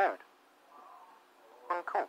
Dude. Oh, cool.